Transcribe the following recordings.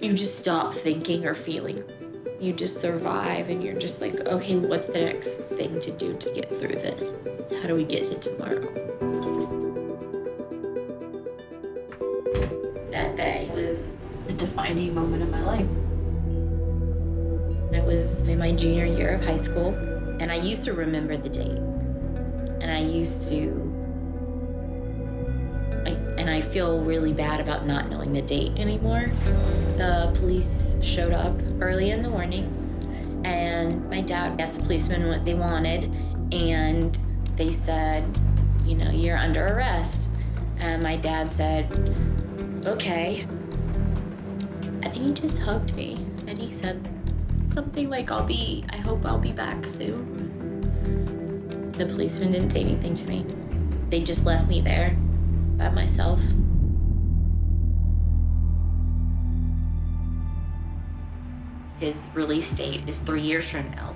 You just stop thinking or feeling. You just survive and you're just like, okay, what's the next thing to do to get through this? How do we get to tomorrow? That day was the defining moment of my life. It was in my junior year of high school, and I used to remember the date. And I used to I, and I feel really bad about not knowing the date anymore. The police showed up early in the morning, and my dad asked the policemen what they wanted, and they said, you know, you're under arrest. And my dad said, okay. I think he just hugged me, and he said something like, I'll be, I hope I'll be back soon. The policeman didn't say anything to me. They just left me there by myself. His release date is three years from now.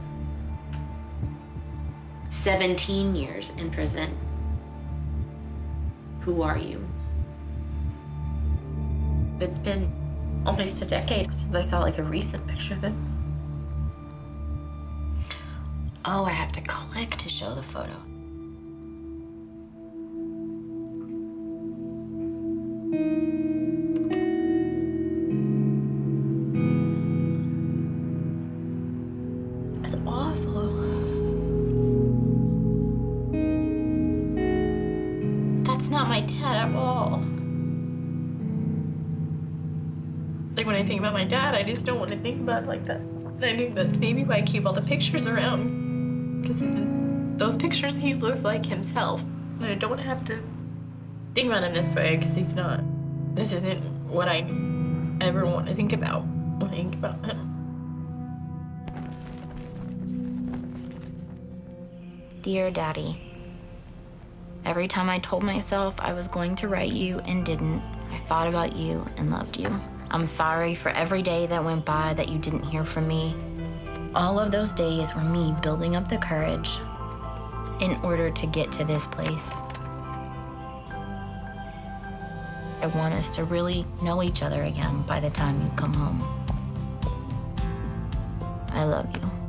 17 years in prison. Who are you? It's been almost a decade since I saw like a recent picture of him. Oh, I have to click to show the photo. It's awful. That's not my dad at all. Like when I think about my dad, I just don't want to think about it like that. And I think that's maybe why I keep all the pictures around. Because in those pictures, he looks like himself. And I don't have to think about him this way because he's not. This isn't what I ever want to think about when I think about him. Dear Daddy, every time I told myself I was going to write you and didn't, I thought about you and loved you. I'm sorry for every day that went by that you didn't hear from me. All of those days were me building up the courage in order to get to this place. I want us to really know each other again by the time you come home. I love you.